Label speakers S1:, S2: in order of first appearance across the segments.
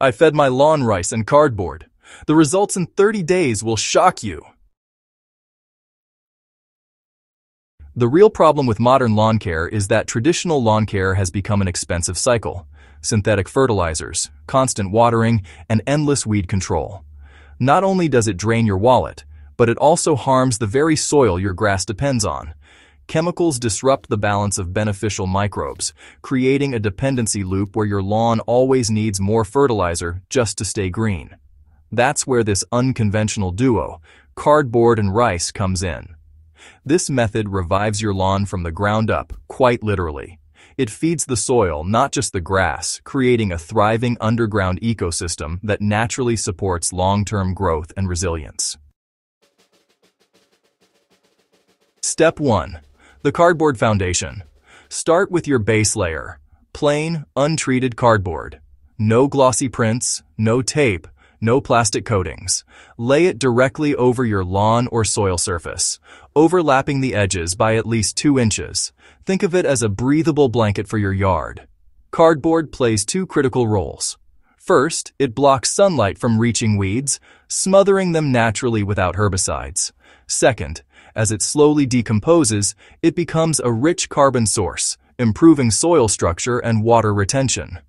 S1: I fed my lawn rice and cardboard. The results in 30 days will shock you. The real problem with modern lawn care is that traditional lawn care has become an expensive cycle. Synthetic fertilizers, constant watering, and endless weed control. Not only does it drain your wallet, but it also harms the very soil your grass depends on. Chemicals disrupt the balance of beneficial microbes, creating a dependency loop where your lawn always needs more fertilizer just to stay green. That's where this unconventional duo, cardboard and rice, comes in. This method revives your lawn from the ground up, quite literally. It feeds the soil, not just the grass, creating a thriving underground ecosystem that naturally supports long-term growth and resilience. Step 1. The Cardboard Foundation. Start with your base layer. Plain, untreated cardboard. No glossy prints, no tape, no plastic coatings. Lay it directly over your lawn or soil surface, overlapping the edges by at least 2 inches. Think of it as a breathable blanket for your yard. Cardboard plays two critical roles. First, it blocks sunlight from reaching weeds, smothering them naturally without herbicides. Second, as it slowly decomposes, it becomes a rich carbon source, improving soil structure and water retention.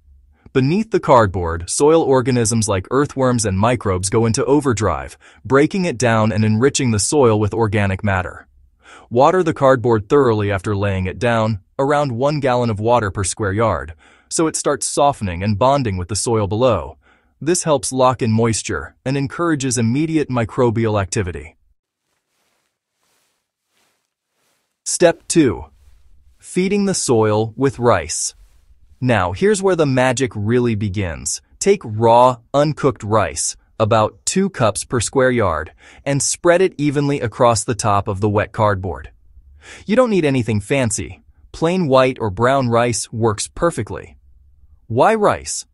S1: Beneath the cardboard, soil organisms like earthworms and microbes go into overdrive, breaking it down and enriching the soil with organic matter. Water the cardboard thoroughly after laying it down, around one gallon of water per square yard, so it starts softening and bonding with the soil below. This helps lock in moisture and encourages immediate microbial activity. Step 2. Feeding the soil with rice. Now, here's where the magic really begins. Take raw, uncooked rice, about 2 cups per square yard, and spread it evenly across the top of the wet cardboard. You don't need anything fancy. Plain white or brown rice works perfectly. Why rice?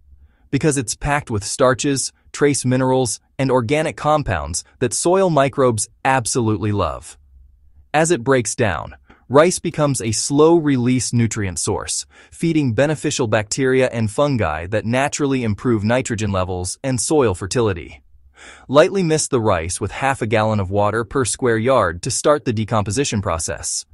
S1: Because it's packed with starches, trace minerals, and organic compounds that soil microbes absolutely love. As it breaks down, rice becomes a slow-release nutrient source, feeding beneficial bacteria and fungi that naturally improve nitrogen levels and soil fertility. Lightly mist the rice with half a gallon of water per square yard to start the decomposition process.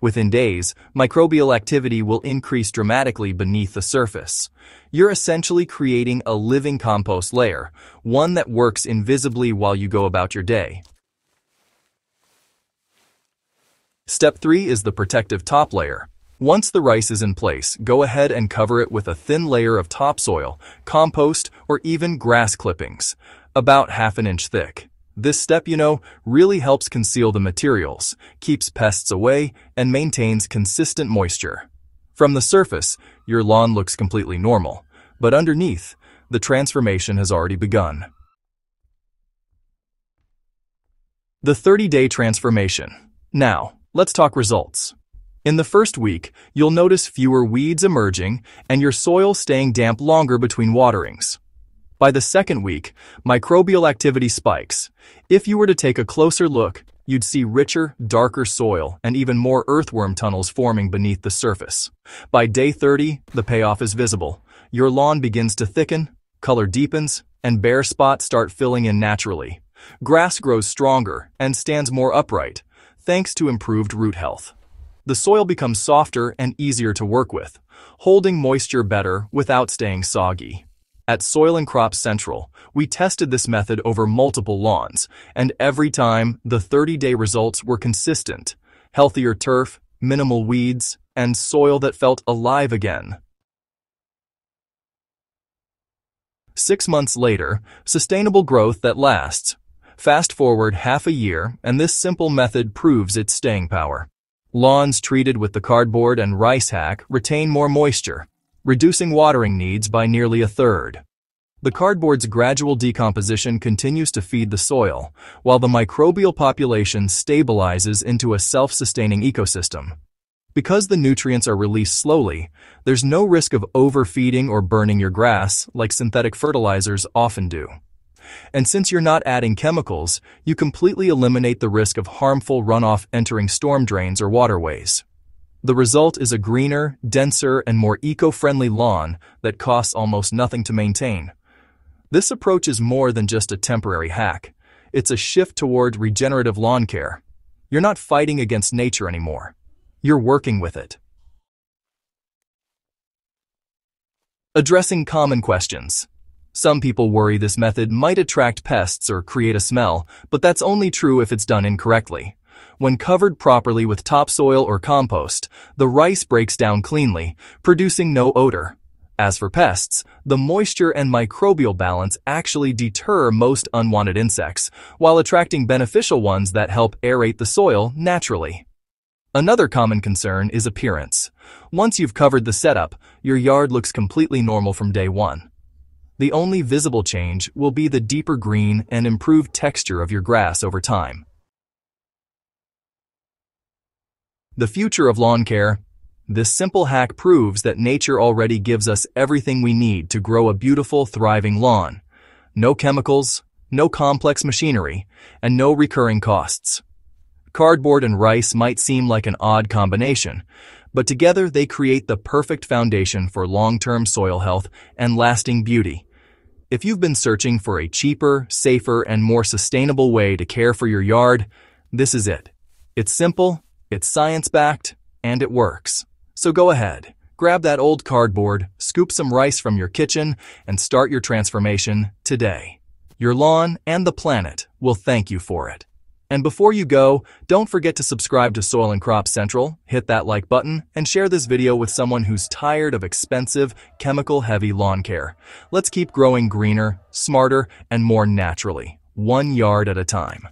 S1: Within days, microbial activity will increase dramatically beneath the surface. You're essentially creating a living compost layer, one that works invisibly while you go about your day. Step 3 is the protective top layer. Once the rice is in place, go ahead and cover it with a thin layer of topsoil, compost, or even grass clippings, about half an inch thick. This step, you know, really helps conceal the materials, keeps pests away, and maintains consistent moisture. From the surface, your lawn looks completely normal, but underneath, the transformation has already begun. The 30-day transformation. Now, Let's talk results. In the first week, you'll notice fewer weeds emerging and your soil staying damp longer between waterings. By the second week, microbial activity spikes. If you were to take a closer look, you'd see richer, darker soil and even more earthworm tunnels forming beneath the surface. By day 30, the payoff is visible. Your lawn begins to thicken, color deepens, and bare spots start filling in naturally. Grass grows stronger and stands more upright, thanks to improved root health. The soil becomes softer and easier to work with, holding moisture better without staying soggy. At Soil and Crop Central, we tested this method over multiple lawns, and every time, the 30-day results were consistent. Healthier turf, minimal weeds, and soil that felt alive again. Six months later, sustainable growth that lasts, Fast forward half a year, and this simple method proves its staying power. Lawns treated with the cardboard and rice hack retain more moisture, reducing watering needs by nearly a third. The cardboard's gradual decomposition continues to feed the soil, while the microbial population stabilizes into a self-sustaining ecosystem. Because the nutrients are released slowly, there's no risk of overfeeding or burning your grass like synthetic fertilizers often do. And since you're not adding chemicals, you completely eliminate the risk of harmful runoff entering storm drains or waterways. The result is a greener, denser, and more eco-friendly lawn that costs almost nothing to maintain. This approach is more than just a temporary hack. It's a shift toward regenerative lawn care. You're not fighting against nature anymore. You're working with it. Addressing common questions. Some people worry this method might attract pests or create a smell, but that's only true if it's done incorrectly. When covered properly with topsoil or compost, the rice breaks down cleanly, producing no odor. As for pests, the moisture and microbial balance actually deter most unwanted insects, while attracting beneficial ones that help aerate the soil naturally. Another common concern is appearance. Once you've covered the setup, your yard looks completely normal from day one. The only visible change will be the deeper green and improved texture of your grass over time. The future of lawn care. This simple hack proves that nature already gives us everything we need to grow a beautiful, thriving lawn. No chemicals, no complex machinery, and no recurring costs. Cardboard and rice might seem like an odd combination, but together they create the perfect foundation for long-term soil health and lasting beauty. If you've been searching for a cheaper, safer, and more sustainable way to care for your yard, this is it. It's simple, it's science-backed, and it works. So go ahead, grab that old cardboard, scoop some rice from your kitchen, and start your transformation today. Your lawn and the planet will thank you for it. And before you go, don't forget to subscribe to Soil and Crop Central, hit that like button, and share this video with someone who's tired of expensive, chemical-heavy lawn care. Let's keep growing greener, smarter, and more naturally, one yard at a time.